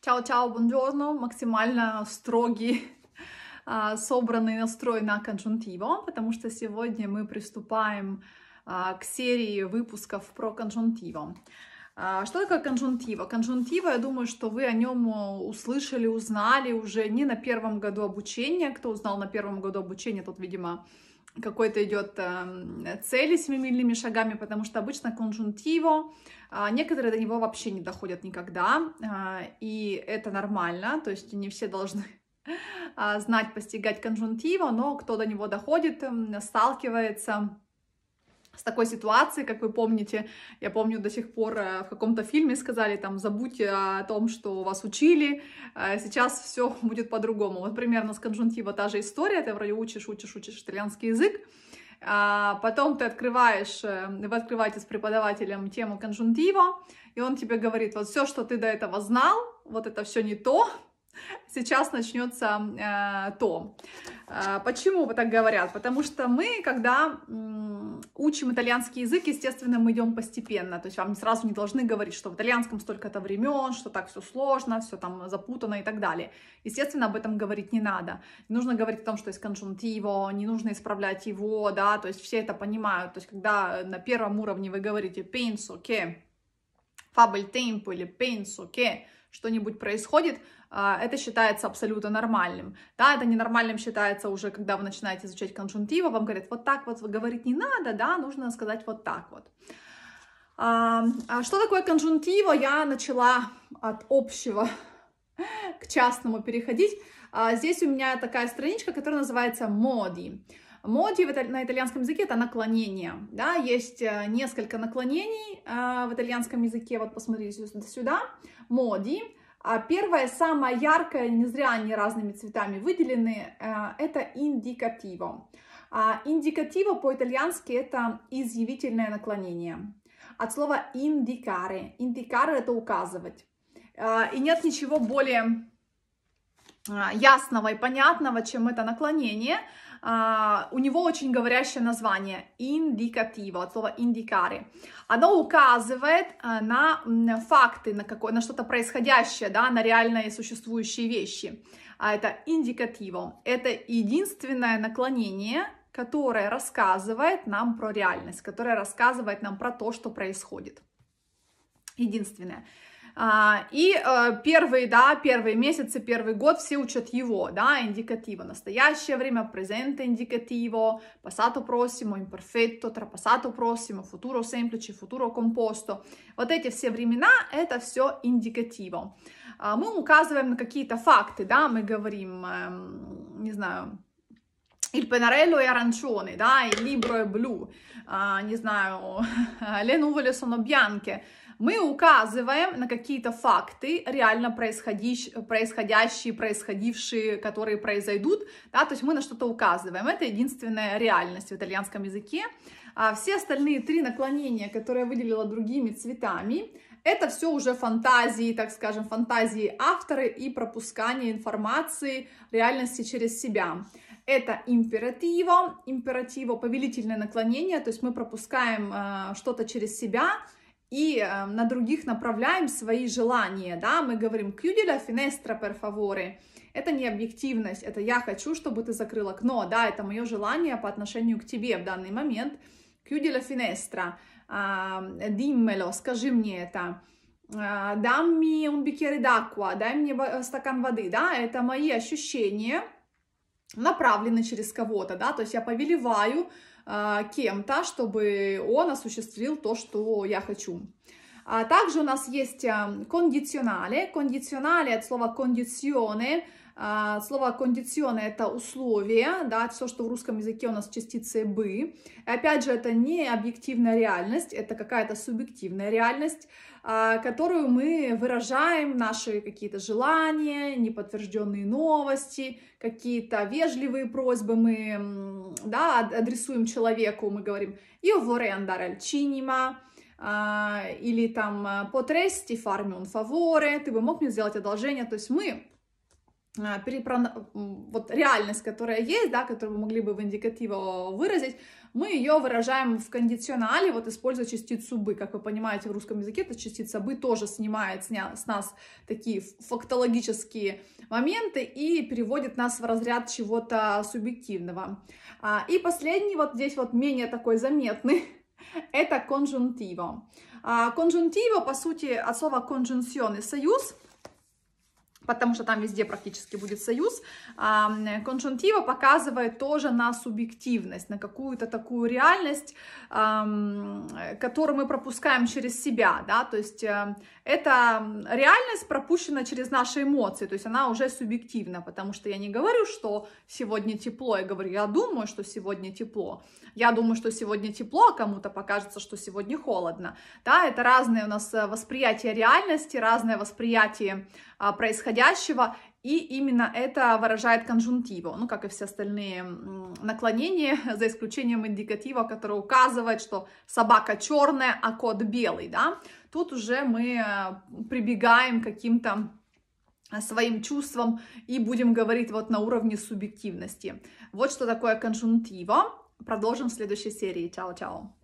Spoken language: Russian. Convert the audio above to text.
Чао-чао, бонджорно, максимально строгий, а, собранный настрой на конжунтиво, потому что сегодня мы приступаем а, к серии выпусков про конжунтиво. А, что такое конжунтиво? Конжунтиво, я думаю, что вы о нем услышали, узнали уже не на первом году обучения. Кто узнал на первом году обучения, тот, видимо, какой-то идет э, цели семимильными шагами, потому что обычно конжунтиво, э, некоторые до него вообще не доходят никогда, э, и это нормально, то есть не все должны э, знать, постигать конжунтиво, но кто до него доходит, э, сталкивается с такой ситуацией, как вы помните, я помню до сих пор э, в каком-то фильме сказали, там, забудьте о том, что вас учили, э, сейчас все будет по-другому. Вот примерно с конжунтива та же история, ты вроде учишь, учишь, учишь итальянский язык, а потом ты открываешь, э, вы открываете с преподавателем тему конжунтива, и он тебе говорит, вот все, что ты до этого знал, вот это все не то, сейчас начнется э, то. Э, почему вы так говорят? Потому что мы, когда э, учим итальянский язык, естественно, мы идем постепенно. То есть вам сразу не должны говорить, что в итальянском столько-то времен, что так все сложно, все там запутано и так далее. Естественно, об этом говорить не надо. Не нужно говорить о том, что есть конжунтиво, не нужно исправлять его, да, то есть все это понимают. То есть когда на первом уровне вы говорите penso che fa bel tempo или penso che что-нибудь происходит, а, это считается абсолютно нормальным. Да, это ненормальным считается уже, когда вы начинаете изучать конжунтивы, вам говорят, вот так вот говорить не надо, да, нужно сказать вот так вот. А, а что такое конжунтиво? Я начала от общего к частному переходить. Здесь у меня такая страничка, которая называется моди. Моди на итальянском языке это наклонение, да, есть э, несколько наклонений э, в итальянском языке, вот посмотрите сюда, моди, а первое, самое яркое, не зря они разными цветами выделены, э, это индикативо. А индикативо по-итальянски это изъявительное наклонение. От слова индикаре. Индикаре это указывать. И нет ничего более ясного и понятного, чем это наклонение. Uh, у него очень говорящее название индикатива, от слова индикари. Оно указывает uh, на факты, на, какое, на что-то происходящее, да, на реальные существующие вещи. А это индикативо. Это единственное наклонение, которое рассказывает нам про реальность, которое рассказывает нам про то, что происходит. Единственное. А, и э, первые, да, первые месяцы, первый год все учат его, да, индикативо, настоящее время, презенте индикативо, passato prossimo, imperfetto, trapassato prossimo, futuro semplice, futuro composto. Вот эти все времена, это все индикативо. А, мы указываем на какие-то факты, да, мы говорим, эм, не знаю, il pennarello è arancione, да, il libro è blu, uh, не знаю, le nuvole sono bianche, мы указываем на какие-то факты, реально происходящие, происходившие, которые произойдут, да, то есть мы на что-то указываем. Это единственная реальность в итальянском языке. А все остальные три наклонения, которые я выделила другими цветами, это все уже фантазии, так скажем, фантазии автора и пропускание информации реальности через себя. Это императиво, императиво повелительное наклонение, то есть мы пропускаем э, что-то через себя, и э, на других направляем свои желания, да, мы говорим «chiudi la finestra per favore», это не объективность, это я хочу, чтобы ты закрыл окно, да, это мое желание по отношению к тебе в данный момент, «chiudi la finestra», э, «dimmelo», скажи мне это, э, «dammi un bicchiere d'acqua», дай мне стакан воды, да, это мои ощущения, направлены через кого-то, да, то есть я повелеваю а, кем-то, чтобы он осуществил то, что я хочу. А также у нас есть кондиционале. Кондиционале от слова кондиционе. А, слово кондиционе это условие, да, все, что в русском языке у нас частицы бы. И опять же, это не объективная реальность, это какая-то субъективная реальность. А, которую мы выражаем наши какие-то желания, неподтвержденные новости, какие-то вежливые просьбы мы да, адресуем человеку, мы говорим «Io vorrei andare al cinema», а, или там «Potresti farmi un favore», «Ты бы мог мне сделать одолжение», то есть мы а, перепро... вот реальность, которая есть, да, которую мы могли бы в индикативо выразить, мы ее выражаем в кондиционале, вот используя частицу «бы». Как вы понимаете, в русском языке эта частица «бы» тоже снимает с нас такие фактологические моменты и переводит нас в разряд чего-то субъективного. А, и последний, вот здесь вот менее такой заметный, это конжунтиво. Конжунтиво, по сути, от слова конжунсионный союз – потому что там везде практически будет союз. Конжунтива показывает тоже на субъективность, на какую-то такую реальность, которую мы пропускаем через себя, да, то есть э, эта реальность пропущена через наши эмоции, то есть она уже субъективна, потому что я не говорю, что сегодня тепло, я говорю, я думаю, что сегодня тепло, я думаю, что сегодня тепло, а кому-то покажется, что сегодня холодно, да, это разные у нас э, восприятия реальности, разное восприятие а, происходящего, и именно это выражает конжунтиву, ну, как и все остальные наклонения, за исключением индикатива, который указывает, что собака черная, а кот белый, да. Тут уже мы э, прибегаем к каким-то своим чувствам и будем говорить вот на уровне субъективности. Вот что такое конжунтива. Продолжим в следующей серии. Чао-чао.